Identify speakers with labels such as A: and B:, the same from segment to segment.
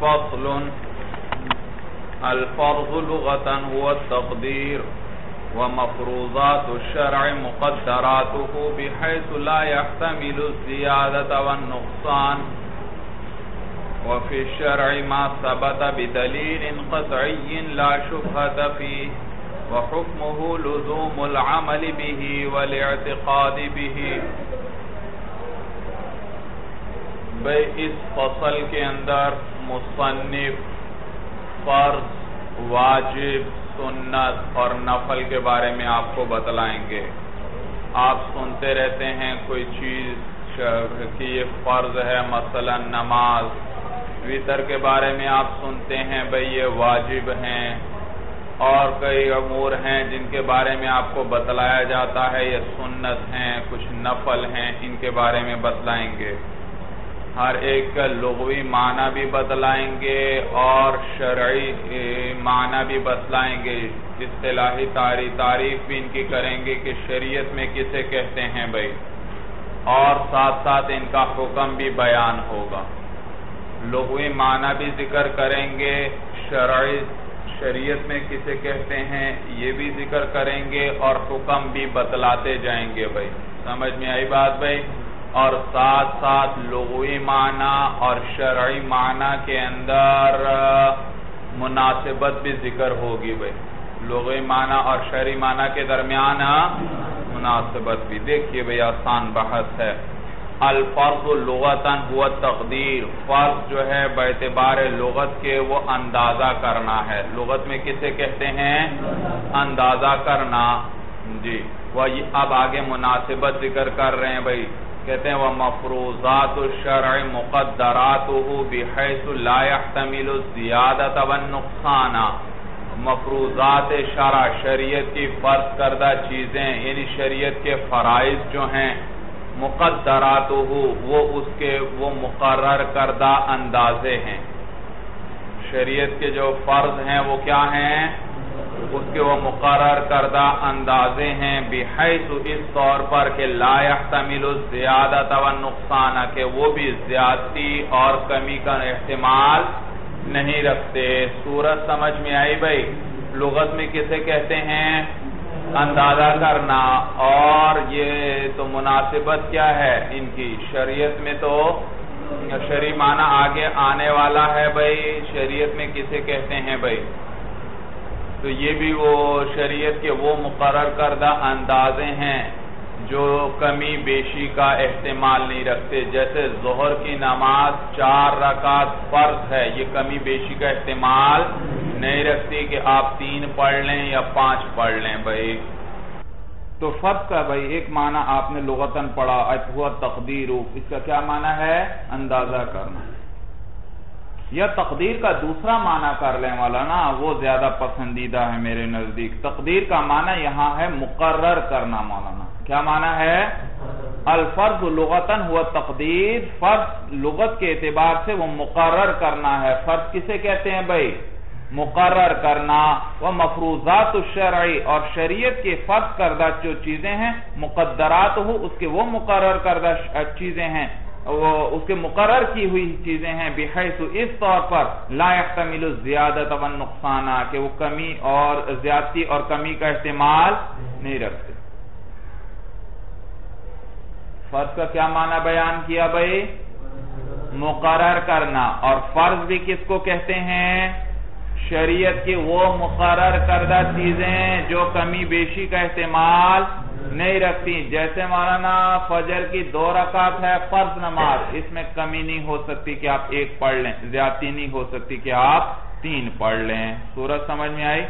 A: فصل الفرض لغة هو التقدير، ومفروضات الشرع مقدراته، بحيث لا يحتمل الزيادة والنقصان. وفي الشرع ما ثبت بدليل قطعي لا شبهة فيه، وحكمه لزوم العمل به والاعتقاد به. بھئی اس فصل کے اندر مصنف، فرض، واجب، سنت اور نفل کے بارے میں آپ کو بتلائیں گے۔ آپ سنتے رہتے ہیں کوئی چیز کہ یہ فرض ہے، مثلا نماز۔ ویتر کے بارے میں آپ سنتے ہیں، بھئی یہ واجب ہیں۔ اور کئی امور ہیں جن کے بارے میں آپ کو بتلایا جاتا ہے، یہ سنت ہیں، کچھ نفل ہیں، ان کے بارے میں بتلائیں گے۔ ہر ایک کا لغوی معنی بھی بتلائیں گے اور شرعی معنی بھی بتلائیں گے۔ اصطلاحی تعریف بھی ان کی کریں گے کہ شریعت میں کسے کہتے ہیں بھائی۔ اور ساتھ ساتھ ان کا حکم بھی بیان ہوگا۔ لغوی معنی بھی ذکر کریں گے، شرعی شریعت میں کسے کہتے ہیں، یہ بھی ذکر کریں گے اور حکم بھی بتلاتے جائیں گے بھائی۔ سمجھ میں آئی بات بھائی؟ اور ساتھ ساتھ لغوی معنی اور شرعی معنی کے اندر مناسبت بھی ذکر ہوگی بھائی۔ لغوی معنی اور شرعی معنی کے درمیان مناسبت بھی۔ دیکھیے بھائی، آسان بحث ہے۔ الفرض لغتاً ہوا تقدیر۔ فرض جو ہے بیعتبار لغت کے وہ اندازہ کرنا ہے۔ لغت میں کسے کہتے ہیں؟ اندازہ کرنا۔ جی۔ وہ اب آگے مناسبت ذکر کر رہے ہیں بھائی۔ کہتے ہیں وہ مفروضات الشرع مقدراته بحیث لا يحتمل الزیادت والنقصان۔ مفروضات شرع، شریعت کی فرض کردہ چیزیں یعنی شریعت کے فرائض جو ہیں، مقدراته، وہ اس کے، وہ مقرر کردہ اندازے ہیں۔ شریعت کے جو فرض ہیں، وہ کیا ہیں؟ اس کے وہ مقرر کردہ اندازے ہیں، بحیث اس طور پر کہ لا يحتمل الزیادت و نقصان، کہ وہ بھی زیادتی اور کمی کا احتمال نہیں رکھتے۔ صورت سمجھ میں آئی بھائی، لغت میں کسے کہتے ہیں؟ اندازہ کرنا۔ اور یہ تو مناسبت کیا ہے؟ ان کی شریعت میں تو شریع معنی آگے آنے والا ہے بھائی، شریعت میں کسے کہتے ہیں بھائی؟ تو یہ بھی وہ شریعت کے وہ مقرر کردہ اندازے ہیں جو کمی بیشی کا احتمال نہیں رکھتے۔ جیسے ظہر کی نماز چار رکعت فرض ہے، یہ کمی بیشی کا احتمال نہیں رکھتی کہ آپ تین پڑھ لیں یا پانچ پڑھ لیں بھائی۔ تو فرض کا بھائی، ایک معنی آپ نے لغتاً پڑھا ہوا تقدیر۔ اس کا کیا معنی ہے؟ اندازہ کرنا۔ یا تقدیر کا دوسرا معنی کر لیں والا نا وہ زیادہ پسندیدہ ہے میرے نزدیک۔ تقدیر کا معنی یہاں ہے مقرر کرنا مولانا۔ کیا معنی ہے؟ الفرض لغتاً ہوا تقدیر، فرض لغت کے اعتبار سے وہ مقرر کرنا ہے۔ فرض کسے کہتے ہیں بھائی؟ مقرر کرنا۔ وہ مفروضات الشرعی اور شریعت کے فرض کردہ جو چیزیں ہیں، مقدرات ہو، اس کے وہ مقرر کردہ چیزیں ہیں۔ وہ اس کے مقرر کی ہوئی چیزیں ہیں، بحیث اس طور پر لا يحتمل الزیادت و نقصانہ کہ وہ کمی اور زیادتی اور کمی کا استعمال نہیں رکھتے۔ فرض کا کیا معنی بیان کیا بھائی؟ مقرر کرنا۔ اور فرض بھی کس کو کہتے ہیں؟ شریعت کی وہ مقرر کردہ چیزیں جو کمی بیشی کا استعمال نہیں رکھتی۔ جیسے مولانا فجر کی دو رکعت ہے، فرض نماز۔ اس میں کمی نہیں ہو سکتی کہ آپ ایک پڑھ لیں، زیادتی نہیں ہو سکتی کہ آپ تین پڑھ لیں۔ سورج سمجھ میں آئی؟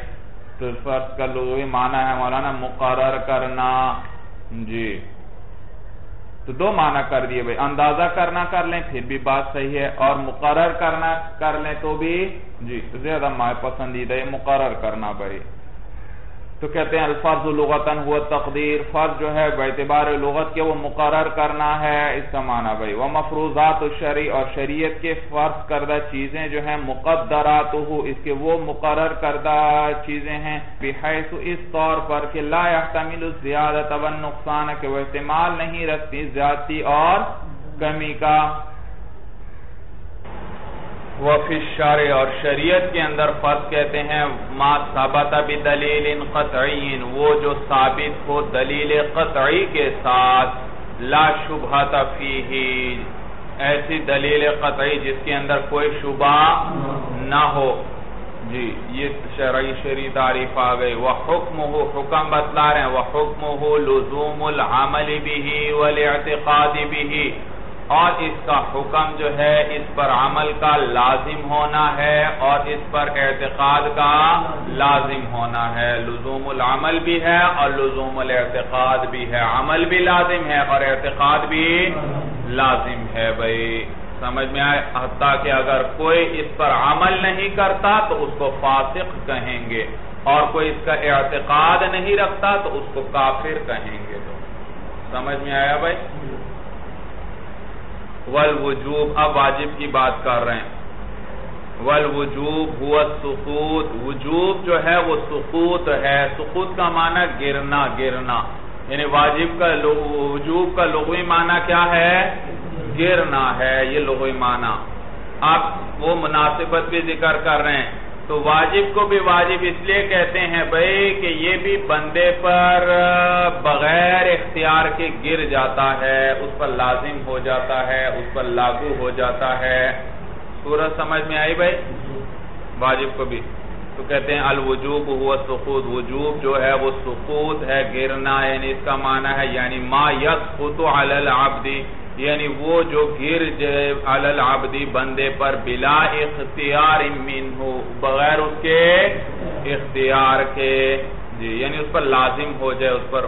A: تو فرض کا لغوی معنی ہے مولانا، مقرر کرنا۔ جی۔ تو دو معنی کر دیے بھائی۔ اندازہ کرنا کر لیں، پھر بھی بات صحیح ہے۔ اور مقرر کرنا، کر لیں تو بھی۔ جی زیادہ مائے پسندیدہ مقرر کرنا بھائی۔ تو کہتے ہیں الفرض لغتاً ہوا تقدیر، فرض جو ہے بیعتبار لغت کے وہ مقرر کرنا ہے، اس کا معنی بھائی وہ مفروضات الشریع اور شریعت کے فرض کردہ چیزیں جو ہیں مقدرات اس کے وہ مقرر کردہ چیزیں ہیں۔ بحیث اس طور پر کہ لا يحتمل الزیادت والنقصان، کہ وہ احتمال نہیں رکھتی زیادتی اور کمی کا۔ وفی الشارع اور شریعت کے اندر فرض کہتے ہیں، ما ثبت بدلیل قطعی، وہ جو ثابت ہو دلیل قطعی کے ساتھ، لا شبہت فیہی ایسی دلیل قطعی جس کے اندر کوئی شبہ نہ ہو۔ جی یہ شرعی شرعی تعریف آ گئی۔ وحکمہ حکم بتلا رہے ہیں۔ وحکمہ لزوم العمل بھی والاعتقاد بھی اور اس کا حکم جو ہے، اس پر عمل کا لازم ہونا ہے اور اس پر اعتقاد کا لازم ہونا ہے۔ لزوم العمل بھی ہے اور لزوم الاعتقاد بھی ہے۔ عمل بھی لازم ہے اور اعتقاد بھی لازم ہے۔ بھائی، سمجھ میں آئے؟ حتیٰ کہ اگر کوئی اس پر عمل نہیں کرتا تو اس کو فاسق کہیں گے اور کوئی اس کا اعتقاد نہیں رکھتا تو اس کو کافر کہیں گے۔ سمجھ میں آیا بھائی؟ والوجوب، اب واجب کی بات کر رہے ہیں۔ والوجوب ہوا سقوط۔ وجوب جو ہے وہ سقوط ہے۔ سقوط کا معنی گرنا گرنا۔ یعنی واجب کا وجوب کا لغوی معنی کیا ہے؟ گرنا ہے، یہ لغوی معنی۔ آپ وہ مناسبت بھی ذکر کر رہے ہیں۔ تو واجب کو بھی واجب اس لیے کہتے ہیں بھائی کہ یہ بھی بندے پر بغیر اختیار کے گر جاتا ہے، اس پر لازم ہو جاتا ہے، اس پر لاگو ہو جاتا ہے۔ سورج سمجھ میں آئی بھائی؟ واجب کو بھی۔ تو کہتے ہیں الوجوب ہوا سقوط۔ وجوب جو ہے وہ سقوط ہے، گرنا یعنی اس کا معنی ہے یعنی ما یسقط علی العبدی یعنی وہ جو گر جائے العبدی بندے پر بلا اختیار منہو بغیر اس کے اختیار کے۔ جی یعنی اس پر لازم ہو جائے، اس پر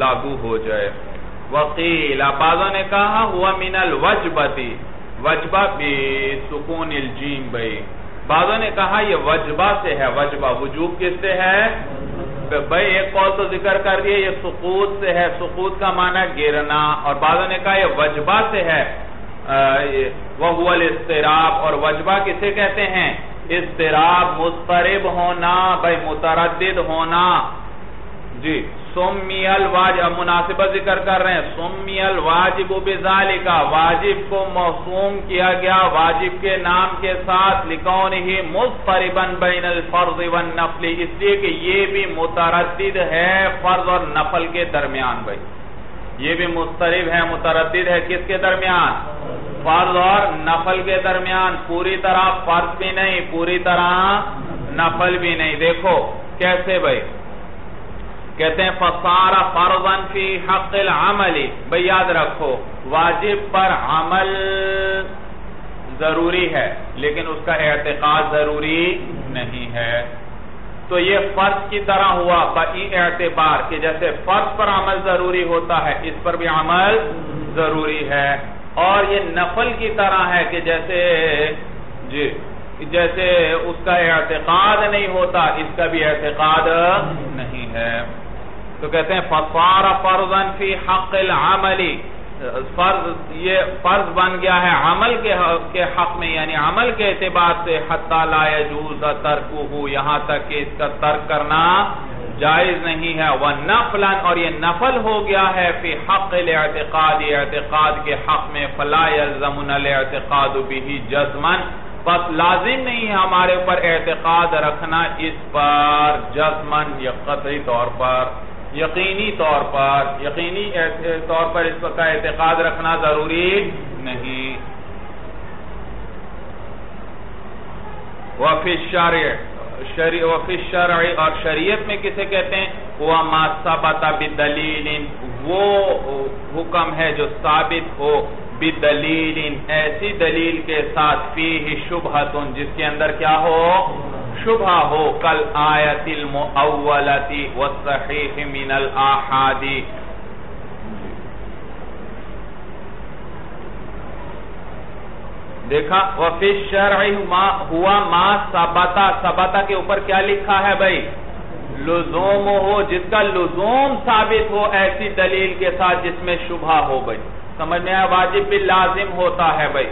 A: لاگو ہو جائے۔ وقیل، بعضوں نے کہا، ہوا من الوجبتی، وجبہ بھی سکون الجیم بھئی۔ بعضوں نے کہا، یہ وجبہ سے ہے، وجبہ وجوب کس سے ہے؟ بھائی ایک قول تو ذکر کر دیئے یہ سقوط سے ہے، سقوط کا معنی گرنا، اور بعضوں نے کہا یہ وجبہ سے ہے۔ وہ الاستراب اور وجبہ کسے کہتے ہیں؟ استراب مسترب ہونا، بھائی متردد ہونا۔ جی۔ سمی الواجب مناسبت ذکر کر رہے ہیں۔ سمی الواجب بذالکا واجب کو موسوم کیا گیا۔ واجب کے نام کے ساتھ لکون ہی مستربن بین الفرض والنفل، اس لیے کہ یہ بھی متردد ہے فرض اور نفل کے درمیان بھائی۔ یہ بھی مسترب ہے، متردد ہے کس کے درمیان؟ فرض اور نفل کے درمیان۔ پوری طرح فرض بھی نہیں، پوری طرح نفل بھی نہیں۔ دیکھو کیسے بھائی؟ کہتے ہیں، فصار فرضن فی حق العملی بھئی یاد رکھو، واجب پر عمل ضروری ہے، لیکن اس کا اعتقاد ضروری نہیں ہے۔ تو یہ فرض کی طرح ہوا بئی اعتبار کہ جیسے فرض پر عمل ضروری ہوتا ہے، اس پر بھی عمل ضروری ہے۔ اور یہ نفل کی طرح ہے کہ جیسے جی جیسے اس کا اعتقاد نہیں ہوتا، اس کا بھی اعتقاد نہیں ہے۔ تو کہتے ہیں، فصار فرضن فی حق العملی فرض یہ فرض بن گیا ہے عمل کے حق میں یعنی عمل کے اعتبار سے، حتی لا یجوز ترکوہو یہاں تک کہ اس کا ترک کرنا جائز نہیں ہے. وَنَفْلًا، اور یہ نفل ہو گیا ہے فی حق الاعتقاد، اعتقاد کے حق میں، فلا يلزمن الاعتقاد بھی جزمن بس لازم نہیں ہے ہمارے اوپر اعتقاد رکھنا اس پر جزمن یا قطعی طور پر. یقینی طور پر، یقینی طور پر اس کا اعتقاد رکھنا ضروری نہیں۔ وفی الشرع وفی الشرع، اور شریعت میں کسے کہتے ہیں؟ وہ ما ثبت بدلیل وہ حکم ہے جو ثابت ہو بدلیل ایسی دلیل کے ساتھ فیہ شبہت جس کے اندر کیا ہو؟ شبہ ہو کل آیت المعولتی والصحیح من الاحادی دیکھا، وفی الشرع ہوا ما ثبتا ثبتا کے اوپر کیا لکھا ہے بھئی لزوم ہو، جس کا لزوم ثابت ہو ایسی دلیل کے ساتھ جس میں شبہ ہو بھئی سمجھ میں واجب بھی لازم ہوتا ہے بھئی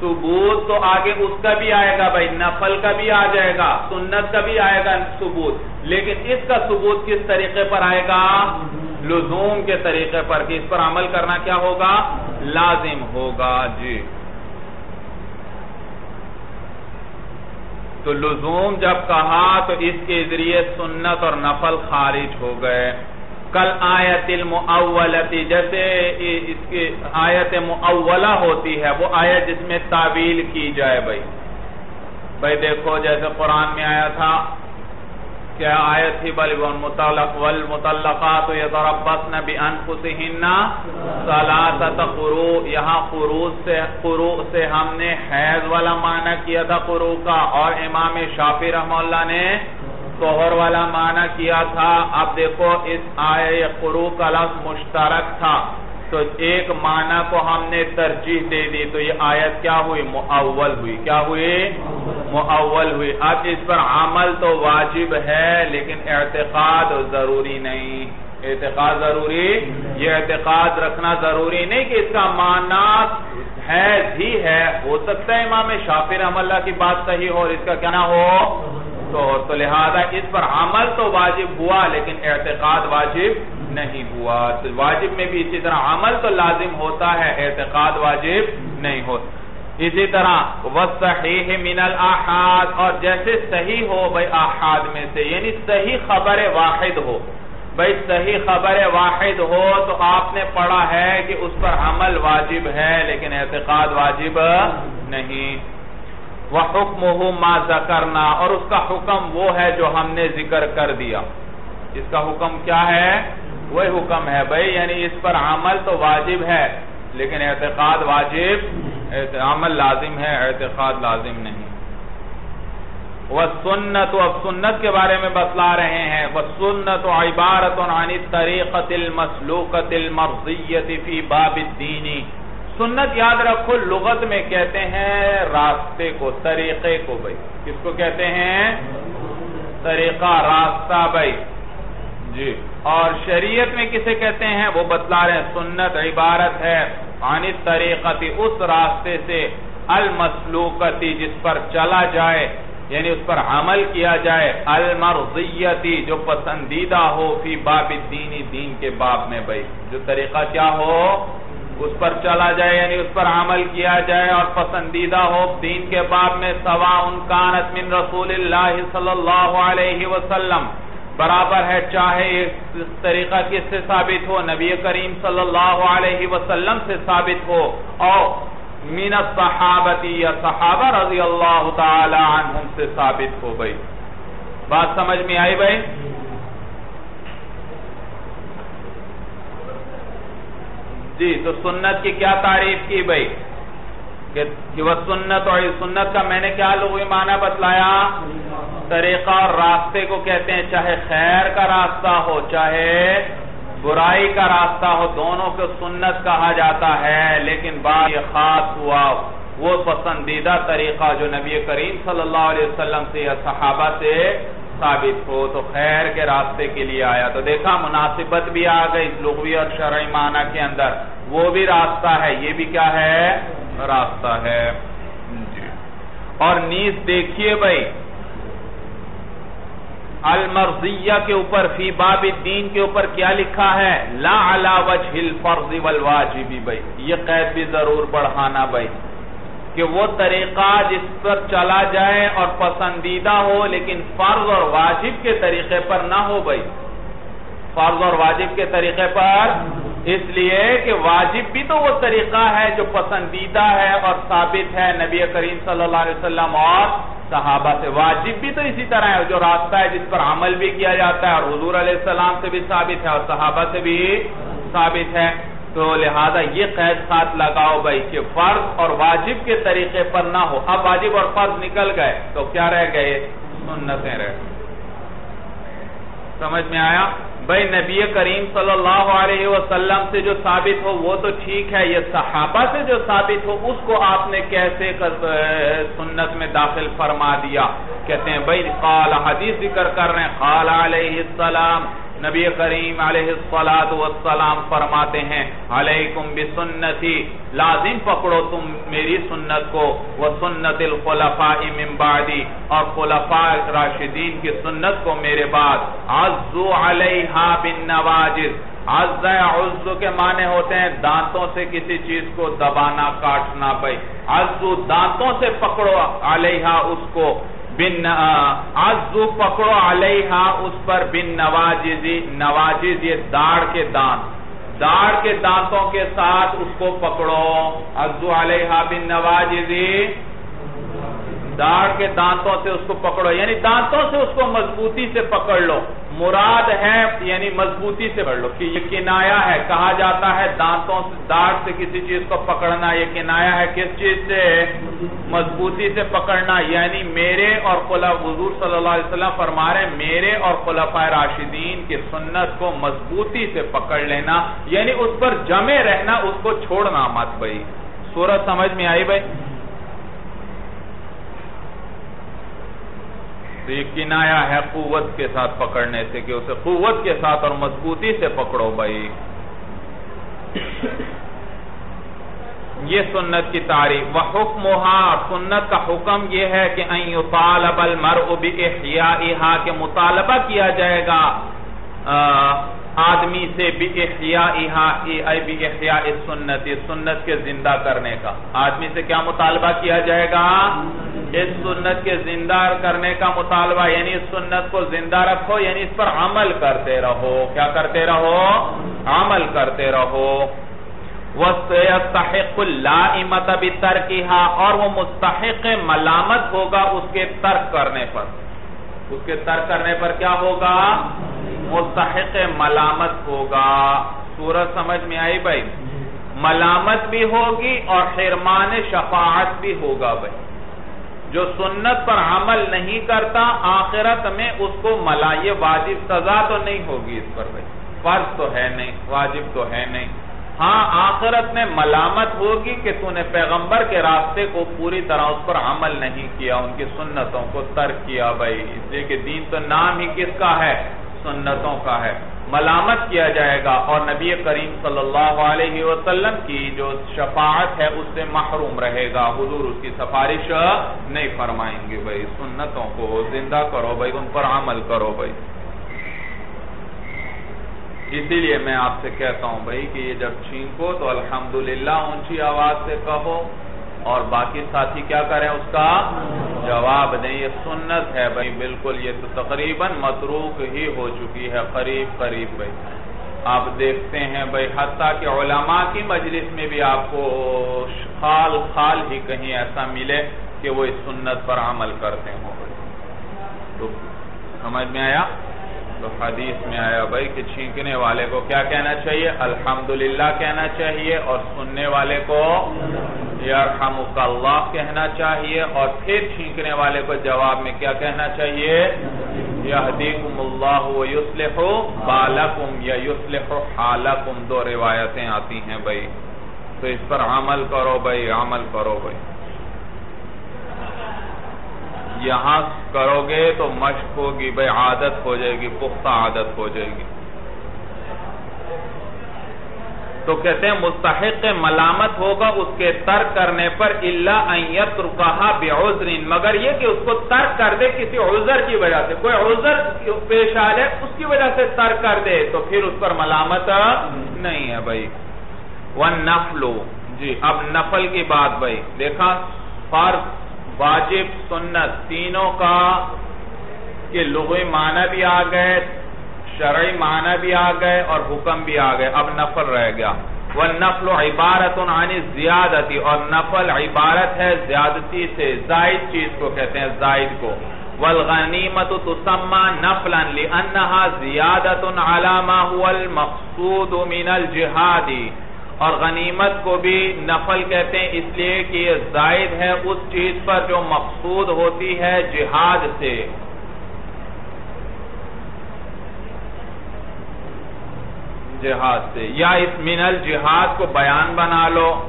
A: ثبوت تو آگے اس کا بھی آئے گا بھائی، نفل کا بھی آ جائے گا، سنت کا بھی آئے گا ثبوت۔ لیکن اس کا ثبوت کس طریقے پر آئے گا؟ لزوم کے طریقے پر کہ اس پر عمل کرنا کیا ہوگا؟ لازم ہوگا جی۔ تو لزوم جب کہا تو اس کے ذریعے سنت اور نفل خارج ہو گئے۔ کل آیت المعولتی جیسے اس کی آیت معولہ ہوتی ہے، وہ آیت جس میں تعویل کی جائے بھائی۔ بھائی دیکھو، جیسے قرآن میں آیا تھا کیا آیت تھی بل والمطلقات یضربصن بانفسهن ثلاثه قروء۔ یہاں قروء سے قروء سے ہم نے حیض والا معنی کیا تھا، قروء کا۔ اور امام شافی رحمہ اللہ نے طہر والا معنی کیا تھا؟ اب دیکھو، اس آئے قروء کا لفظ مشترک تھا۔ تو ایک معنی کو ہم نے ترجیح دے دی، تو یہ آیت کیا ہوئی؟ معول ہوئی۔ کیا ہوئی؟ معول ہوئی۔ اب اس پر عمل تو واجب ہے، لیکن اعتقاد ضروری نہیں۔ اعتقاد ضروری؟ یہ اعتقاد رکھنا ضروری نہیں کہ اس کا معنی ہے ہی ہے۔ ہو سکتا ہے امام شافی رحم اللہ کی بات صحیح ہو اور اس کا کیا نہ ہو؟ تو لہذا اس پر عمل تو واجب ہوا لیکن اعتقاد واجب نہیں ہوا۔ واجب میں بھی اسی طرح عمل تو لازم ہوتا ہے، اعتقاد واجب نہیں ہوتا۔ اسی طرح وَالصَّحِيحِ مِنَ الْآحَاد اور جیسے صحیح ہو بھئی آحاد میں سے یعنی صحیح خبر واحد ہو۔ بھئی صحیح خبر واحد ہو تو آپ نے پڑھا ہے کہ اس پر عمل واجب ہے لیکن اعتقاد واجب نہیں۔ وَحُكْمُهُ مَا ذَكَرْنَا اور اس کا حکم وہ ہے جو ہم نے ذکر کر دیا۔ اس کا حکم کیا ہے؟ وہی حکم ہے بھائی یعنی اس پر عمل تو واجب ہے، لیکن اعتقاد واجب عمل لازم ہے، اعتقاد لازم نہیں۔ وَالسُنَّةُ اب سنت کے بارے میں بسلا رہے ہیں۔ وَالسُنَّةُ عِبَارَةٌ عَنِ الطَّرِيقَةِ الْمَسْلُوقَةِ الْمَرْضِيَّةِ فِي بَابِ الدِّينِ سنت یاد رکھو، لغت میں کہتے ہیں راستے کو، طریقے کو بھائی۔ کس کو کہتے ہیں؟ طریقہ، راستہ بھائی۔ جی۔ اور شریعت میں کسے کہتے ہیں؟ وہ بتلا رہے ہیں، سنت عبارت ہے۔ عانی طریقتی، اس راستے سے المسلوکتی، جس پر چلا جائے یعنی اس پر عمل کیا جائے۔ المرضیتی، جو پسندیدہ ہو، فی باب دینی دین کے باب میں بھائی۔ جو طریقہ کیا ہو؟ اس پر چلا جائے یعنی اس پر عمل کیا جائے اور پسندیدہ ہو دین کے باب میں سوا ان کانت من رسول اللہ صلی اللہ علیہ وسلم۔ برابر ہے چاہے اس طریقہ کس سے ثابت ہو، نبی کریم صلی اللہ علیہ وسلم سے ثابت ہو، اور من الصحابتی یا صحابہ رضی اللہ تعالی عنہم سے ثابت ہو۔ بھئی بات سمجھ میں آئی بھئی جی تو سنت کی کیا تعریف کی بھئی کہ وہ سنت اور سنت کا میں نے کیا لوگی معنی بتلایا؟ طریقہ اور راستے کو کہتے ہیں، چاہے خیر کا راستہ ہو، چاہے برائی کا راستہ ہو، دونوں کو سنت کہا جاتا ہے، لیکن بات یہ خاص ہوا، وہ پسندیدہ طریقہ جو نبی کریم صلی اللہ علیہ وسلم سے یا صحابہ سے ثابت ہو تو خیر کے راستے کے لیے آیا۔ تو دیکھا مناسبت بھی آ گئی، لغوی اور شرعی معنی کے اندر۔ وہ بھی راستہ ہے، یہ بھی کیا ہے؟ راستہ ہے۔ جی۔ اور نیز دیکھیے بھائی، المرضیہ کے اوپر، فی باب الدین کے اوپر کیا لکھا ہے؟ لا علا وجہ الفرض والواجبی بھائی۔ یہ قید بھی ضرور بڑھانا بھائی۔ کہ وہ طریقہ جس پر چلا جائے اور پسندیدہ ہو، لیکن فرض اور واجب کے طریقے پر نہ ہو بھائی۔ فرض اور واجب کے طریقے پر۔ اس لیے کہ واجب بھی تو وہ طریقہ ہے جو پسندیدہ ہے اور ثابت ہے نبی کریم صلی اللہ علیہ وسلم اور صحابہ سے۔ واجب بھی تو اسی طرح ہے جو راستہ ہے جس پر عمل بھی کیا جاتا ہے اور حضور علیہ السلام سے بھی ثابت ہے اور صحابہ سے بھی ثابت ہے۔ تو لہذا یہ قید ساتھ لگاؤ بھائی کہ فرض اور واجب کے طریقے پر نہ ہو۔ اب واجب اور فرض نکل گئے تو کیا رہ گئے؟ سنتیں رہ سمجھ میں آیا؟ بھائی، نبی کریم صلی اللہ علیہ وسلم سے جو ثابت ہو، وہ تو ٹھیک ہے۔ یہ صحابہ سے جو ثابت ہو، اس کو آپ نے کیسے سنت میں داخل فرما دیا؟ کہتے ہیں، بھائی، قال، حدیث ذکر کر رہے ہیں۔ قال علیہ السلام نبی کریم علیہ السلام فرماتے ہیں، علیکم بسنتی، لازم پکڑو تم میری سنت کو وسنت الخلفاء من بعدی، اور خلفاء راشدین کی سنت کو میرے بعد۔ عزو علیہا بالنواجز عز عزو کے معنی ہوتے ہیں دانتوں سے کسی چیز کو دبانا، کاٹنا بھئی عزو دانتوں سے پکڑو علیہا اس کو۔ بن عزو پکڑو علیہا اس پر بن نواجزی نواجز، یہ داڑ کے دانت۔ داڑ کے دانتوں کے ساتھ اس کو پکڑو۔ عزو علیہا بن نواجزی داڑ کے دانتوں سے اس کو پکڑو یعنی دانتوں سے اس کو مضبوطی سے پکڑ لو۔ مراد ہے یعنی مضبوطی سے پکڑ لو کہ یہ کنایا ہے۔ کہا جاتا ہے دانتوں سے، داڑ سے کسی چیز کو پکڑنا، یہ کنایا ہے کس چیز سے؟ مضبوطی سے پکڑنا۔ یعنی میرے اور خلاف حضور صلی اللہ علیہ وسلم فرما رہے میرے اور خلفۂ راشدین کی سنت کو مضبوطی سے پکڑ لینا۔ یعنی اس پر جمے رہنا، اس کو چھوڑنا مت بھائی۔ سورج سمجھ میں آئی بھائی؟ تو یہ کنایا ہے قوت کے ساتھ پکڑنے سے کہ اسے قوت کے ساتھ اور مضبوطی سے پکڑو بھائی۔ یہ سنت کی تعریف وَحُكْمُهَا سنت کا حکم یہ ہے کہ اَن يُطَالَبَ الْمَرْءُ بِإِحْيَائِهَا کہ مطالبہ کیا جائے گا۔ آدمی سے بھی احیاء سنت سنت کے زندہ کرنے کا۔ آدمی سے کیا مطالبہ کیا جائے گا؟ اس سنت کے زندہ کرنے کا مطالبہ یعنی اس سنت کو زندہ رکھو یعنی اس پر عمل کرتے رہو۔ کیا کرتے رہو؟ عمل کرتے رہو۔ وَسْتَحِقُ اللَّائِمَةَ بِتَرْكِهَا، اور وہ مستحق ملامت ہوگا اس کے ترک کرنے پر۔ اس کے ترک کرنے پر کیا ہوگا؟ مستحق ملامت ہوگا۔ سورج سمجھ میں آئی بھائی؟ ملامت بھی ہوگی اور حرمان شفاعت بھی ہوگا بھائی۔ جو سنت پر عمل نہیں کرتا، آخرت میں اس کو ملا یہ واجب سزا تو نہیں ہوگی اس پر بھائی۔ فرض تو ہے نہیں، واجب تو ہے نہیں۔ ہاں آخرت میں ملامت ہوگی کہ تو نے پیغمبر کے راستے کو پوری طرح اس پر عمل نہیں کیا، ان کی سنتوں کو ترک کیا بھائی۔ اس لیے کہ دین تو نام ہی کس کا ہے؟ سنتوں کا ہے۔ ملامت کیا جائے گا۔ اور نبی کریم صلی اللہ علیہ وسلم کی جو شفاعت ہے، اس سے محروم رہے گا۔ حضور اس کی سفارش نہیں فرمائیں گے بھائی۔ سنتوں کو زندہ کرو بھائی، ان پر عمل کرو بھائی۔ اسی لیے میں آپ سے کہتا ہوں بھائی کہ یہ جب چھینکو تو الحمدللہ اونچی آواز سے کہو اور باقی ساتھی کیا کریں اس کا جواب دیں۔ یہ سنت ہے بھائی۔ بالکل یہ تو تقریباً متروک ہی ہو چکی ہے۔ قریب قریب بھائی۔ آپ دیکھتے ہیں بھائی، حتیٰ کہ علماء کی مجلس میں بھی آپ کو خال خال ہی کہیں ایسا ملے کہ وہ اس سنت پر عمل کرتے ہوں۔ تو سمجھ میں آیا؟ تو حدیث میں آیا بھائی کہ چھینکنے والے کو کیا کہنا چاہیے؟ الحمدللہ کہنا چاہیے اور سننے والے کو یرحمک اللہ کہنا چاہیے اور پھر چھینکنے والے کو جواب میں کیا کہنا چاہیے؟ یہدیکم اللہ و یسلح بالکم یا یسلح حالکم، دو روایتیں آتی ہیں بھائی۔ تو اس پر عمل کرو بھائی، عمل کرو بھائی۔ یہاں کرو گے تو مشق ہوگی بھائی عادت ہو جائے گی، پختہ عادت ہو جائے گی۔ تو کہتے ہیں مستحق ملامت ہوگا اس کے ترک کرنے پر اللہ ایت رکاہا بعذر مگر یہ کہ اس کو ترک کر دے کسی عذر کی وجہ سے۔ کوئی عذر پیش آ جائے، اس کی وجہ سے ترک کر دے، تو پھر اس پر ملامت نہیں ہے بھائی۔ ون جی اب نفل کی بات بھائی۔ دیکھا، فرض واجب سنت تینوں کا کہ لغوی معنی بھی آ گئے، شرعی معنی بھی آ گئے اور حکم بھی آ گئے۔ اب نفل رہ گیا۔ والنفل عبارت عن زیادتی اور نفل عبارت ہے زیادتی سے۔ زائد چیز کو کہتے ہیں، زائد کو۔ والغنیمت تسمى نفلا لأنها زیادت على ما هو المقصود من الجہادی اور غنیمت کو بھی نفل کہتے ہیں، اس لیے کہ یہ زائد ہے اس چیز پر جو مقصود ہوتی ہے جہاد سے۔ جہاد سے۔ یا اس من الجہاد کو بیان بنا لو۔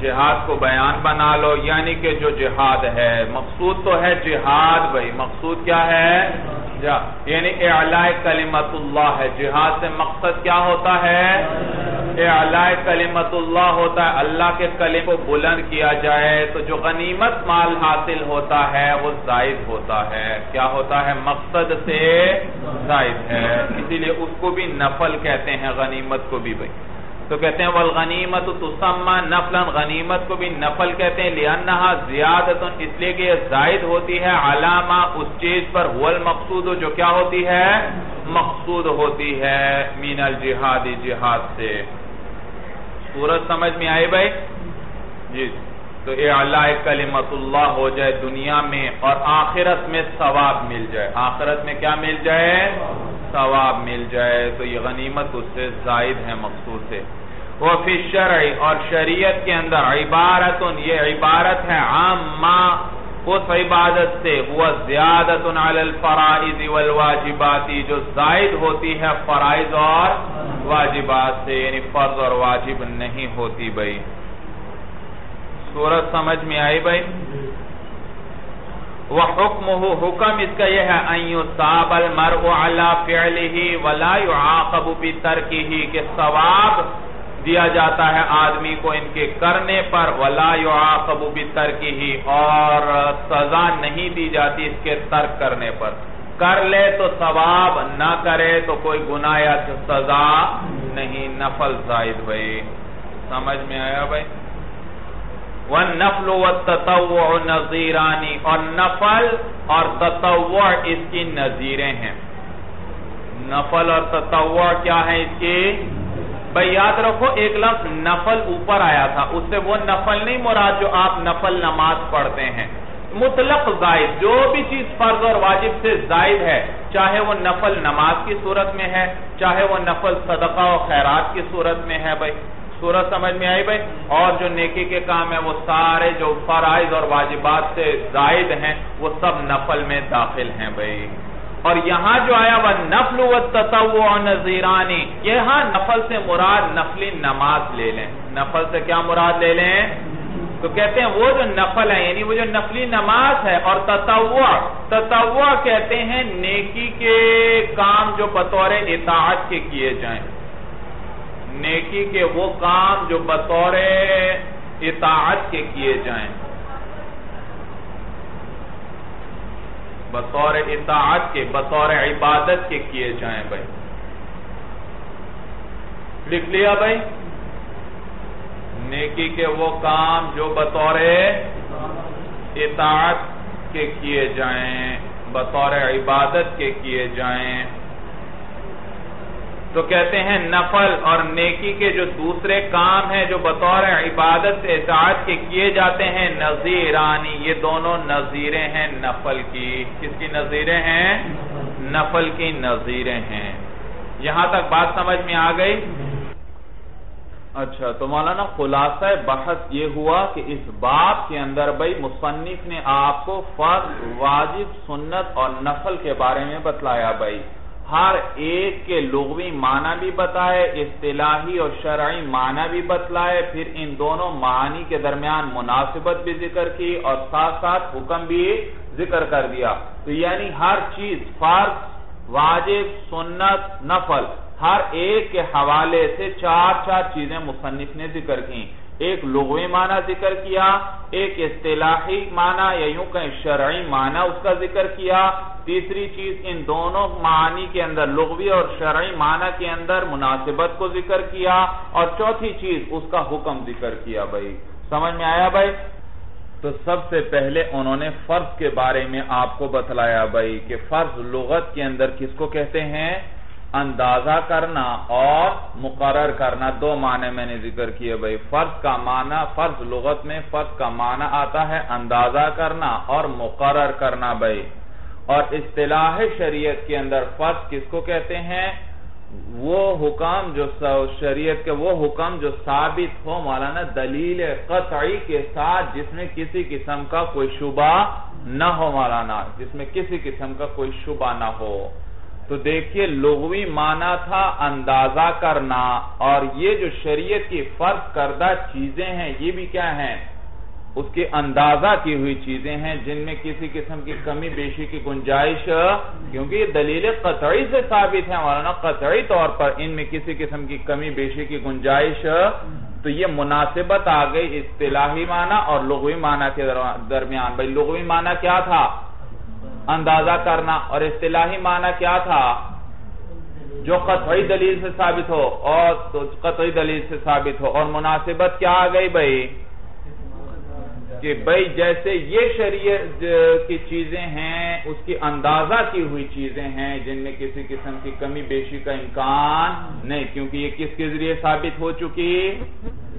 A: جہاد کو بیان بنا لو یعنی کہ جو جہاد ہے۔ مقصود تو ہے جہاد بھائی، مقصود کیا ہے؟ یعنی اعلاء کلمت اللہ ہے۔ جہاد سے مقصد کیا ہوتا ہے؟ اعلاء کلمت اللہ ہوتا ہے، اللہ کے کلم کو بلند کیا جائے تو جو غنیمت مال حاصل ہوتا ہے، وہ زائد ہوتا ہے۔ کیا ہوتا ہے؟ مقصد سے زائد ہے۔ اسی لیے اس کو بھی نفل کہتے ہیں، غنیمت کو بھی بھائی۔ تو کہتے ہیں، والغنیمت تسمى نفلا۔ غنیمت کو بھی نفل کہتے ہیں، لِأَنَّهَا زیادت اس لیے کہ یہ زائد ہوتی ہے علامہ اس چیز پر هو المقصود، جو کیا ہوتی ہے؟ مقصود ہوتی ہے۔ من الجہادی جہاد سے۔ صورت سمجھ میں آئے بھائی؟ جی, جی۔ تو اعلاء کلمت اللہ ہو جائے دنیا میں اور آخرت میں ثواب مل جائے۔ آخرت میں کیا مل جائے؟ ثواب مل جائے۔ تو یہ غنیمت اس سے زائد ہے، مقصود سے۔ وہ فی شرع اور شریعت کے اندر عبارت یہ عبارت ہے عامہ اس عبادت سے وہ زیادت علی الفرائض والواجباتی جو زائد ہوتی ہے فرائض اور واجبات سے یعنی فرض اور واجب نہیں ہوتی بھائی۔ صورت سمجھ میں آئی بھائی؟ وحکمہ حکم اس کا یہ ہے، ان یصاب المرء علی فعله ولا يعاقب بترکه، کہ ثواب دیا جاتا ہے آدمی کو ان کے کرنے پر، ولا يعاقب بترکه اور سزا نہیں دی جاتی اس کے ترک کرنے پر۔ کر لے تو ثواب، نہ کرے تو کوئی گناہ یا سزا نہیں۔ نفل زائد بھائی۔ سمجھ میں آیا بھائی؟ والنفل والتطوع نظیرانی اور نفل اور تطوع اس کی نظیریں ہیں۔ نفل اور تطوع کیا ہے اس کی؟ بھئی یاد رکھو، ایک لفظ نفل اوپر آیا تھا۔ اس سے وہ نفل نہیں مراد جو آپ نفل نماز پڑھتے ہیں۔ مطلق زائد، جو بھی چیز فرض اور واجب سے زائد ہے، چاہے وہ نفل نماز کی صورت میں ہے، چاہے وہ نفل صدقہ و خیرات کی صورت میں ہے بھئی صورت سمجھ میں آئی بھائی؟ اور جو نیکی کے کام ہیں، وہ سارے جو فرائض اور واجبات سے زائد ہیں، وہ سب نفل میں داخل ہیں بھائی۔ اور یہاں جو آیا وہ نفل و تطوع نظیرانی، یہاں نفل سے مراد نفلی نماز لے لیں۔ نفل سے کیا مراد لے لیں؟ تو کہتے ہیں وہ جو نفل ہے یعنی وہ جو نفلی نماز ہے اور تطوع تطوع کہتے ہیں نیکی کے کام جو بطور اطاعت کے کیے جائیں۔ نیکی کے وہ کام جو بطور اطاعت کے کیے جائیں۔ بطور اطاعت کے، بطور عبادت کے کیے جائیں بھائی۔ لکھ لیا بھائی؟ نیکی کے وہ کام جو بطور اطاعت کے کیے جائیں، بطور عبادت کے کیے جائیں۔ تو کہتے ہیں نفل اور نیکی کے جو دوسرے کام ہیں جو بطور عبادت سے اطاعت کے کیے جاتے ہیں نظیرانی یہ دونوں نظیریں ہیں نفل کی۔ کس کی نظیریں ہیں؟ نفل کی نظیریں ہیں۔ یہاں تک بات سمجھ میں آ گئی؟ اچھا تو مولانا خلاصہ بحث یہ ہوا کہ اس باب کے اندر بھائی مصنف نے آپ کو فرض، واجب، سنت اور نفل کے بارے میں بتلایا بھائی۔ ہر ایک کے لغوی معنی بھی بتائے، اصطلاحی اور شرعی معنی بھی بتلائے، پھر ان دونوں معنی کے درمیان مناسبت بھی ذکر کی اور ساتھ ساتھ حکم بھی ذکر کر دیا۔ تو یعنی ہر چیز فرض، واجب، سنت، نفل، ہر ایک کے حوالے سے چار چار چیزیں مصنف نے ذکر کی ایک لغوی معنی ذکر کیا، ایک اصطلاحی معنی یا یوں کہیں شرعی معنی اس کا ذکر کیا۔ تیسری چیز، ان دونوں معنی کے اندر، لغوی اور شرعی معنی کے اندر مناسبت کو ذکر کیا۔ اور چوتھی چیز، اس کا حکم ذکر کیا بھائی۔ سمجھ میں آیا بھائی؟ تو سب سے پہلے انہوں نے فرض کے بارے میں آپ کو بتلایا بھائی کہ فرض لغت کے اندر کس کو کہتے ہیں؟ اندازہ کرنا اور مقرر کرنا، دو معنی میں نے ذکر کیے بھائی۔ فرض کا معنی، فرض لغت میں فرض کا معنی آتا ہے اندازہ کرنا اور مقرر کرنا بھائی۔ اور اصطلاح شریعت کے اندر فرض کس کو کہتے ہیں؟ وہ حکم جو شریعت کے وہ حکم جو ثابت ہو، مولانا، دلیل قطعی کے ساتھ جس میں کسی قسم کا کوئی شبہ نہ ہو، مولانا۔ جس میں کسی قسم کا کوئی شبہ نہ ہو۔ تو دیکھیے لغوی معنی تھا اندازہ کرنا اور یہ جو شریعت کی فرض کردہ چیزیں ہیں، یہ بھی کیا ہیں؟ اس کی اندازہ کی ہوئی چیزیں ہیں جن میں کسی قسم کی کمی، بیشی کی گنجائش، کیونکہ یہ دلیل قطعی سے ثابت ہے مولانا، قطعی طور پر ان میں کسی قسم کی کمی، بیشی کی گنجائش۔ تو یہ مناسبت آ گئی اصطلاحی معنی اور لغوی معنی کے درمیان۔ بھائی، لغوی معنی کیا تھا؟ اندازہ کرنا اور اصطلاحی معنی کیا تھا؟ جو قطعی دلیل سے ثابت ہو اور قطعی دلیل سے ثابت ہو اور مناسبت کیا آ گئی بھائی؟ کہ بھائی جیسے یہ شریعت کی چیزیں ہیں، اس کی اندازہ کی ہوئی چیزیں ہیں، جن میں کسی قسم کی کمی بیشی کا امکان نہیں، کیونکہ یہ کس کے ذریعے ثابت ہو چکی؟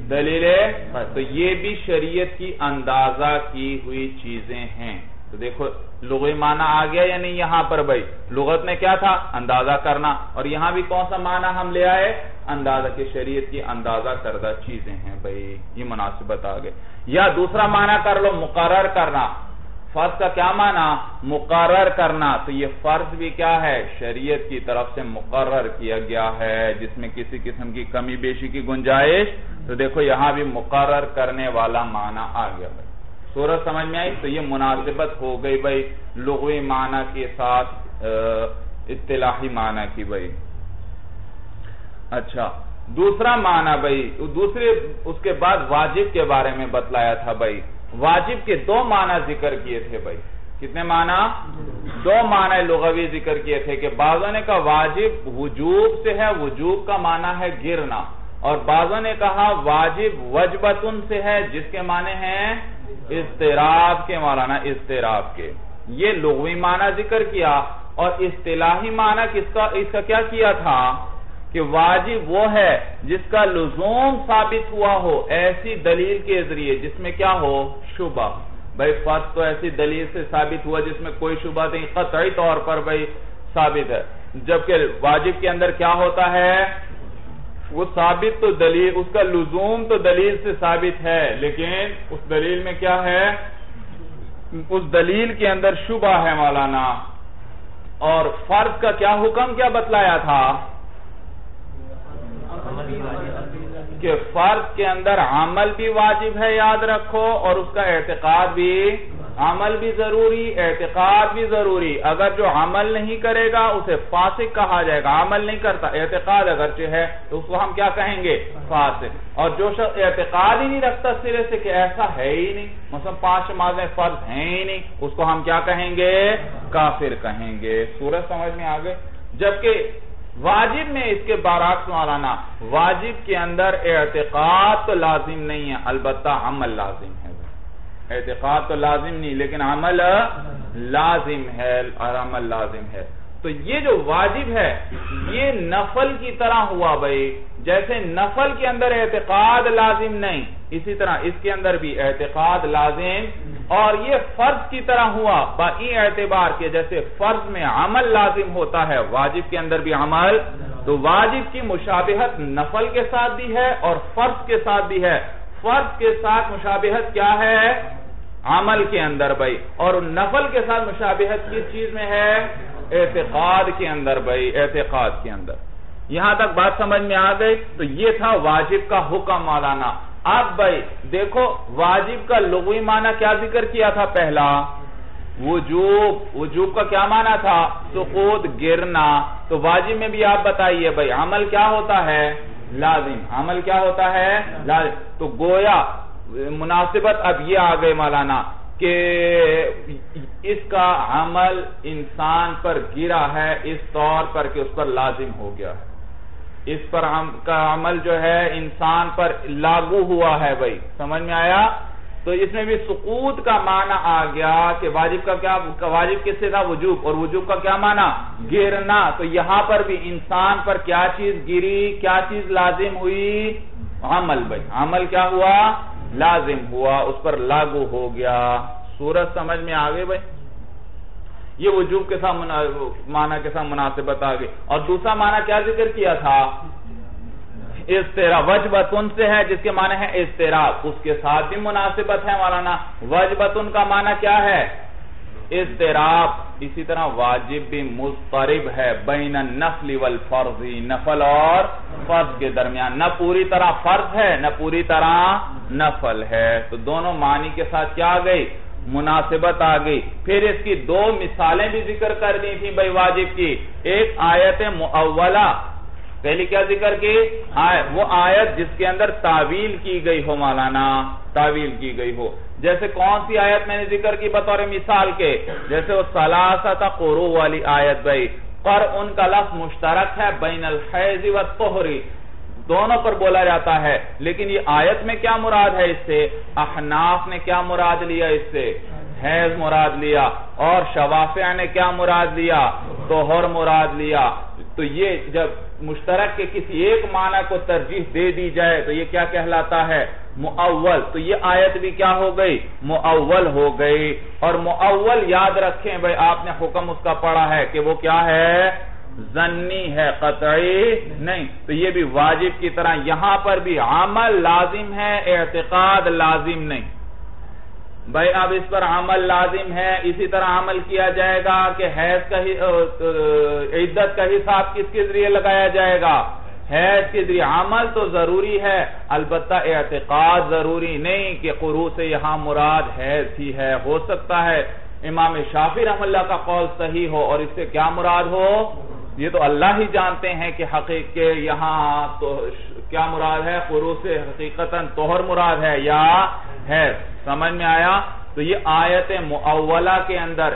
A: دلیل تو یہ بھی شریعت کی اندازہ کی ہوئی چیزیں ہیں۔ تو دیکھو لغوی معنی آ گیا یا نہیں یہاں پر بھائی؟ لغت میں کیا تھا؟ اندازہ کرنا۔ اور یہاں بھی کون سا معنی ہم لے آئے؟ اندازہ کی شریعت کی اندازہ کردہ چیزیں ہیں بھائی۔ یہ مناسبت آ گئے۔ یا دوسرا معنی کر لو، مقرر کرنا۔ فرض کا کیا معنی؟ مقرر کرنا۔ تو یہ فرض بھی کیا ہے؟ شریعت کی طرف سے مقرر کیا گیا ہے۔ جس میں کسی قسم کی کمی، بیشی کی گنجائش۔ تو دیکھو، یہاں بھی مقرر کرنے والا معنی آ گیا بھائی۔ صورت سمجھ میں آئی؟ تو یہ مناسبت ہو گئی بھائی لغوی معنی کے ساتھ اطلاحی معنی کی بھائی۔ اچھا دوسرا معنی بھائی، دوسرے، اس کے بعد واجب کے بارے میں بتلایا تھا بھائی۔ واجب کے دو معنی ذکر کیے تھے بھائی۔ کتنے معنی؟ دو معنی لغوی ذکر کیے تھے کہ بعضوں نے کہا واجب وجوب سے ہے، وجوب کا معنی ہے گرنا۔ اور بعضوں نے کہا واجب وجبتن سے ہے، جس کے معنی ہیں استراب کے مولانا استراب کے۔ یہ لغوی معنی ذکر کیا اور اصطلاحی معنی کس کا، اس کا کیا کیا تھا؟ کہ واجب وہ ہے جس کا لزوم ثابت ہوا ہو، ایسی دلیل کے ذریعے جس میں کیا ہو؟ شبہ۔ بھائی، فرض تو ایسی دلیل سے ثابت ہوا جس میں کوئی شبہ نہیں، قطعی طور پر بھائی ثابت ہے۔ جبکہ واجب کے اندر کیا ہوتا ہے؟ وہ ثابت تو دلیل، اس کا لزوم تو دلیل سے ثابت ہے، لیکن اس دلیل میں کیا ہے؟ اس دلیل کے اندر شبہ ہے مولانا۔ اور فرض کا کیا حکم، کیا بتلایا تھا؟ کہ فرض کے اندر عمل بھی واجب ہے، یاد رکھو، اور اس کا اعتقاد بھی عمل بھی ضروری، اعتقاد بھی ضروری۔ اگر جو عمل نہیں کرے گا، اسے فاسق کہا جائے گا۔ عمل نہیں کرتا، اعتقاد اگرچہ ہے، تو اس کو ہم کیا کہیں گے؟ فاسق۔ اور جو شخص اعتقاد ہی نہیں رکھتا سرے سے کہ ایسا ہے ہی نہیں، مثلا پانچ نمازیں فرض ہیں ہی نہیں، اس کو ہم کیا کہیں گے؟ کافر کہیں گے۔ سورج سمجھ میں آگے جبکہ واجب میں اس کے بارعکس مولانا واجب کے اندر اعتقاد تو لازم نہیں ہے، البتہ عمل لازم ہے۔ اعتقاد تو لازم نہیں، لیکن عمل لازم ہے، اور عمل لازم ہے۔ تو یہ جو واجب ہے، یہ نفل کی طرح ہوا بھائی۔ جیسے نفل کے اندر اعتقاد لازم نہیں، اسی طرح اس کے اندر بھی اعتقاد لازم۔ اور یہ فرض کی طرح ہوا با اعتبار کے جیسے فرض میں عمل لازم ہوتا ہے، واجب کے اندر بھی عمل۔ تو واجب کی مشابہت نفل کے ساتھ بھی ہے اور فرض کے ساتھ بھی ہے۔ فرض کے ساتھ مشابہت کیا ہے؟ عمل کے اندر بھائی۔ اور نفل کے ساتھ مشابہت کس چیز میں ہے؟ اعتقاد کے اندر بھائی، اعتقاد کے اندر۔ یہاں تک بات سمجھ میں آ گئی؟ تو یہ تھا واجب کا حکم مولانا۔ اب بھائی، دیکھو، واجب کا لغوی معنی کیا ذکر کیا تھا پہلا؟ وجوب۔ وجوب کا کیا معنی تھا؟ سقوط، گرنا۔ تو واجب میں بھی آپ بتائیے بھائی، عمل کیا ہوتا ہے؟ لازم۔ عمل کیا ہوتا ہے؟ لازم۔ تو گویا مناسبت اب یہ آ گئے مولانا کہ اس کا عمل انسان پر گرا ہے، اس طور پر کہ اس پر لازم ہو گیا ہے۔ اس پر کا عمل جو ہے انسان پر لاگو ہوا ہے بھائی۔ سمجھ میں آیا؟ تو اس میں بھی سقوط کا معنی آ گیا کہ واجب کا کیا واجب کس سے تھا؟ وجوب۔ اور وجوب کا کیا معنی؟ گرنا۔ تو یہاں پر بھی انسان پر کیا چیز گری، کیا چیز لازم ہوئی؟ عمل بھائی۔ عمل کیا ہوا؟ لازم ہوا، اس پر لاگو ہو گیا۔ سورج سمجھ میں آگے بھائی؟ یہ وجوب کے ساتھ معنی کے ساتھ مناسبت آگے اور دوسرا معنی کیا ذکر کیا تھا؟ استراب وجبتن سے ہے، جس کے معنی ہے استراب اس کے ساتھ بھی مناسبت ہے مولانا۔ وجبتن کا معنی کیا ہے؟ استراب اسی طرح واجب بھی مسترب ہے بین النفل والفرضی نفل اور فرض کے درمیان۔ نہ پوری طرح فرض ہے، نہ پوری طرح نفل ہے۔ تو دونوں معنی کے ساتھ کیا گئی؟ مناسبت آ گئی۔ پھر اس کی دو مثالیں بھی ذکر کر دی تھی بھائی واجب کی۔ ایک آیت معولہ پہلی کیا ذکر کی؟ وہ آیت جس کے اندر تعویل کی گئی ہو مولانا، تعویل کی گئی ہو۔ جیسے کون سی آیت میں نے ذکر کی بطور مثال کے، جیسے وہ سلاسہ قرو والی آیت بھائی، اور ان کا لفظ مشترک ہے، بین الحیض و طہری دونوں پر بولا جاتا ہے۔ لیکن یہ آیت میں کیا مراد ہے اس سے؟ احناف نے کیا مراد لیا اس سے؟ حیض مراد لیا، اور شوافع نے کیا مراد لیا؟ توہر مراد لیا۔ تو یہ جب مشترک کے کسی ایک معنی کو ترجیح دے دی جائے تو یہ کیا کہلاتا ہے؟ معول تو یہ آیت بھی کیا ہو گئی؟ معول ہو گئی۔ اور معول یاد رکھیں بھائی، آپ نے حکم اس کا پڑھا ہے کہ وہ کیا ہے؟ زنی ہے، قطعی نہیں۔ تو یہ بھی واجب کی طرح، یہاں پر بھی عمل لازم ہے، اعتقاد لازم نہیں۔ بھائی، اب اس پر عمل لازم ہے، اسی طرح عمل کیا جائے گا کہ حیض کا عدت کا حساب کس کے ذریعے لگایا جائے گا؟ حیض کے ذریعے عمل تو ضروری ہے، البتہ اعتقاد ضروری نہیں کہ قروع سے یہاں مراد حیض ہی ہے۔ ہو سکتا ہے امام شافی رحم اللہ کا قول صحیح ہو اور اس سے کیا مراد ہو؟ یہ تو اللہ ہی جانتے ہیں کہ حقیق کے یہاں تو کیا مراد ہے؟ قروع سے حقیقتاً توہر مراد ہے یا ہے سمجھ میں آیا؟ تو یہ آیت معولہ کے اندر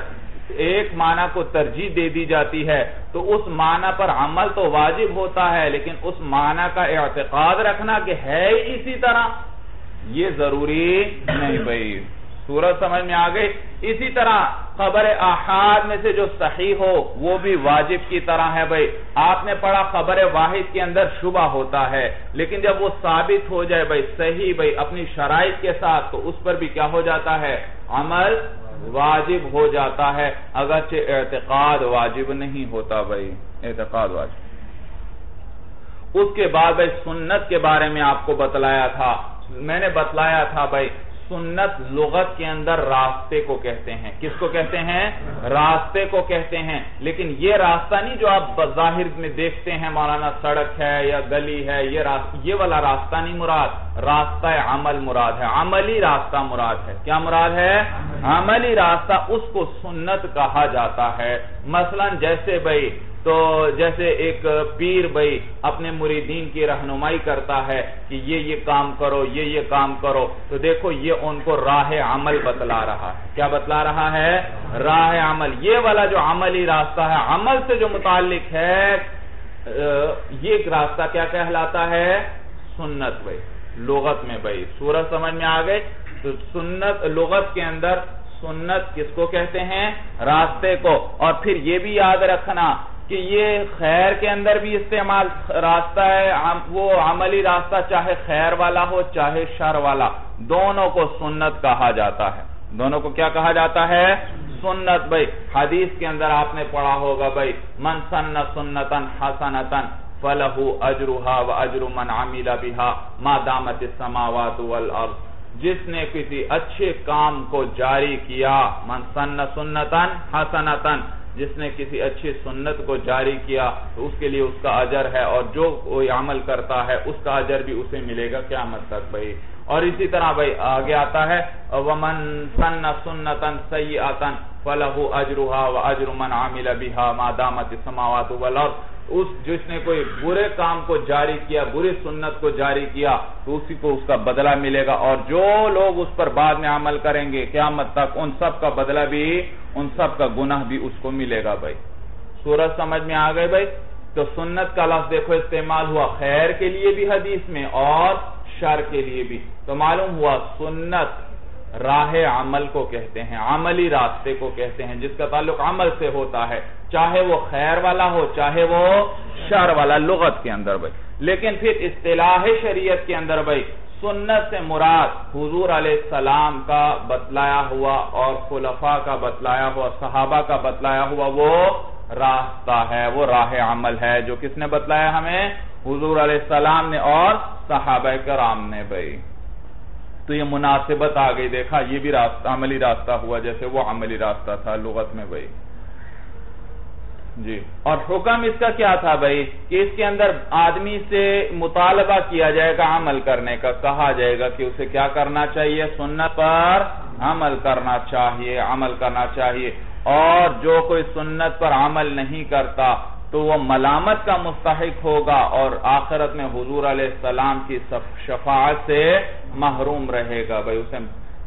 A: ایک معنی کو ترجیح دے دی جاتی ہے تو اس معنی پر عمل تو واجب ہوتا ہے، لیکن اس معنی کا اعتقاد رکھنا کہ ہے اسی طرح، یہ ضروری نہیں بھائی۔ سورج سمجھ میں آگئی اسی طرح خبر احاد میں سے جو صحیح ہو، وہ بھی واجب کی طرح ہے بھائی۔ آپ نے پڑھا خبر واحد کے اندر شبہ ہوتا ہے، لیکن جب وہ ثابت ہو جائے بھائی، صحیح بھائی، اپنی شرائط کے ساتھ، تو اس پر بھی کیا ہو جاتا ہے؟ عمل واجب ہو جاتا ہے، اگرچہ اعتقاد واجب نہیں ہوتا بھائی، اعتقاد واجب۔ اس کے بعد بھائی سنت کے بارے میں آپ کو بتلایا تھا۔ میں نے بتلایا تھا بھائی، سنت لغت کے اندر راستے کو کہتے ہیں۔ کس کو کہتے ہیں؟ راستے کو کہتے ہیں۔ لیکن یہ راستہ نہیں جو آپ ظاہر میں دیکھتے ہیں، مولانا سڑک ہے یا گلی ہے یہ والا راستہ نہیں مراد۔ راستہ عمل مراد ہے، عملی راستہ مراد ہے۔ کیا مراد ہے؟ عملی راستہ اس کو سنت کہا جاتا ہے۔ مثلا جیسے بھائی تو جیسے ایک پیر بھائی اپنے مریدین کی رہنمائی کرتا ہے کہ یہ یہ کام کرو، یہ یہ کام کرو۔ تو دیکھو یہ ان کو راہ عمل بتلا رہا ہے۔ کیا بتلا رہا ہے؟ راہ عمل۔ یہ والا جو عملی راستہ ہے، عمل سے جو متعلق ہے یہ راستہ کیا کہلاتا ہے؟ سنت بھائی لغت میں بھائی سورج سمجھ میں آ گئے؟ تو سنت، لغت کے اندر سنت کس کو کہتے ہیں؟ راستے کو۔ اور پھر یہ بھی یاد رکھنا کہ یہ خیر کے اندر بھی استعمال راستہ ہے وہ عملی راستہ چاہے خیر والا ہو، چاہے شر والا۔ دونوں کو سنت کہا جاتا ہے۔ دونوں کو کیا کہا جاتا ہے؟ سنت۔ بھائی، حدیث کے اندر آپ نے پڑھا ہوگا بھائی، من سن سنتن حسنتن فلہ اجرہا و اجر من عمل بها ما دامت السماوات والارض۔ جس نے کسی اچھے کام کو جاری کیا، من سن سنتن حسنتن جس نے کسی اچھی سنت کو جاری کیا، تو اس کے لیے اس کا اجر ہے اور جو کوئی عمل کرتا ہے، اس کا اجر بھی اسے ملے گا قیامت تک بھائی۔ اور اسی طرح بھائی آگے آتا ہے، وَمَن سَنَّ سُنَّتًا سَيِّئَتًا فَلَهُ أَجْرُهَا وَأَجْرُ مَنْ عَمِلَ بِهَا مَا دَامَتِ السَّمَاوَاتُ وَالْأَرْضُ۔ اس جس نے کوئی برے کام کو جاری کیا، بری سنت کو جاری کیا، تو اسی کو اس کا بدلہ ملے گا اور جو لوگ اس پر بعد میں عمل کریں گے قیامت تک، ان سب کا بدلہ بھی، ان سب کا گناہ بھی اس کو ملے گا بھائی۔ سورج سمجھ میں آ گئے بھائی؟ تو سنت کا لفظ دیکھو، استعمال ہوا خیر کے لیے بھی حدیث میں اور شر کے لیے بھی۔ تو معلوم ہوا سنت راہ عمل کو کہتے ہیں، عملی راستے کو کہتے ہیں، جس کا تعلق عمل سے ہوتا ہے، چاہے وہ خیر والا ہو، چاہے وہ شر والا، لغت کے اندر بھائی۔ لیکن پھر اصطلاح شریعت کے اندر بھائی، سنت سے مراد حضور علیہ السلام کا بتلایا ہوا اور خلفاء کا بتلایا ہوا، صحابہ کا بتلایا ہوا وہ راستہ ہے، وہ راہ عمل ہے جو کس نے بتلایا ہمیں؟ حضور علیہ السلام نے اور صحابہ کرام نے بھائی۔ تو یہ مناسبت آ گئی، دیکھا، یہ بھی راستہ، عملی راستہ ہوا، جیسے وہ عملی راستہ تھا، لغت میں بھائی جی۔ اور حکم اس کا کیا تھا بھائی؟ کہ اس کے اندر آدمی سے مطالبہ کیا جائے گا عمل کرنے کا، کہا جائے گا کہ اسے کیا کرنا چاہیے؟ سنت پر عمل کرنا چاہیے، عمل کرنا چاہیے۔ اور جو کوئی سنت پر عمل نہیں کرتا تو وہ ملامت کا مستحق ہوگا اور آخرت میں حضور علیہ السلام کی شفاعت سے محروم رہے گا بھائی اسے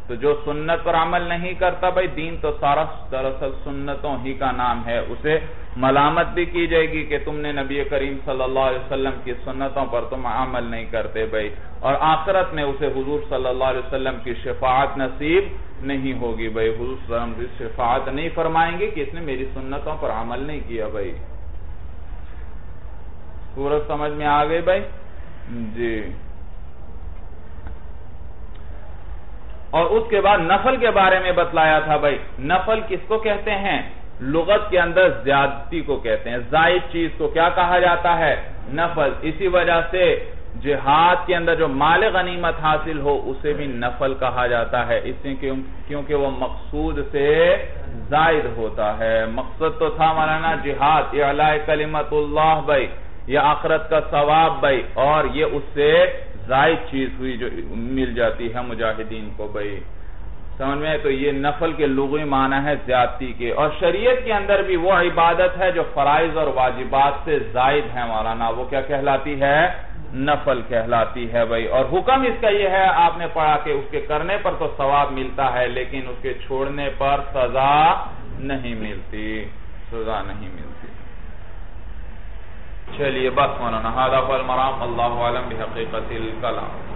A: تو جو سنت پر عمل نہیں کرتا بھائی، دین تو سارا دراصل سنتوں ہی کا نام ہے۔ اسے ملامت بھی کی جائے گی کہ تم نے نبی کریم صلی اللہ علیہ وسلم کی سنتوں پر تم عمل نہیں کرتے بھائی۔ اور آخرت میں اسے حضور صلی اللہ علیہ وسلم کی شفاعت نصیب نہیں ہوگی بھائی۔ حضور صلی اللہ علیہ وسلم کی شفاعت نہیں فرمائیں گے کہ اس نے میری سنتوں پر عمل نہیں کیا بھائی۔ سورج سمجھ میں آ گئی بھائی؟ جی۔ اور اس کے بعد نفل کے بارے میں بتلایا تھا بھائی۔ نفل کس کو کہتے ہیں؟ لغت کے اندر زیادتی کو کہتے ہیں۔ زائد چیز کو کیا کہا جاتا ہے؟ نفل۔ اسی وجہ سے جہاد کے اندر جو مال غنیمت حاصل ہو، اسے بھی نفل کہا جاتا ہے۔ اس سے کیونکہ وہ مقصود سے زائد ہوتا ہے۔ مقصد تو تھا مولانا جہاد۔ اعلی کلمت اللہ بھائی۔ یہ آخرت کا ثواب بھائی، اور یہ اس سے زائد چیز ہوئی جو مل جاتی ہے مجاہدین کو بھائی۔ سمجھ میں تو یہ نفل کے لغوی معنی ہے زیادتی کے، اور شریعت کے اندر بھی وہ عبادت ہے جو فرائض اور واجبات سے زائد ہے مولانا۔ وہ کیا کہلاتی ہے؟ نفل کہلاتی ہے بھائی۔ اور حکم اس کا یہ ہے، آپ نے پڑھا کہ اس کے کرنے پر تو ثواب ملتا ہے، لیکن اس کے چھوڑنے پر سزا نہیں ملتی۔ سزا نہیں ملتی۔ چلیے بس مولانا هذا هو المرام اللہ علم بحقیقت الکلام۔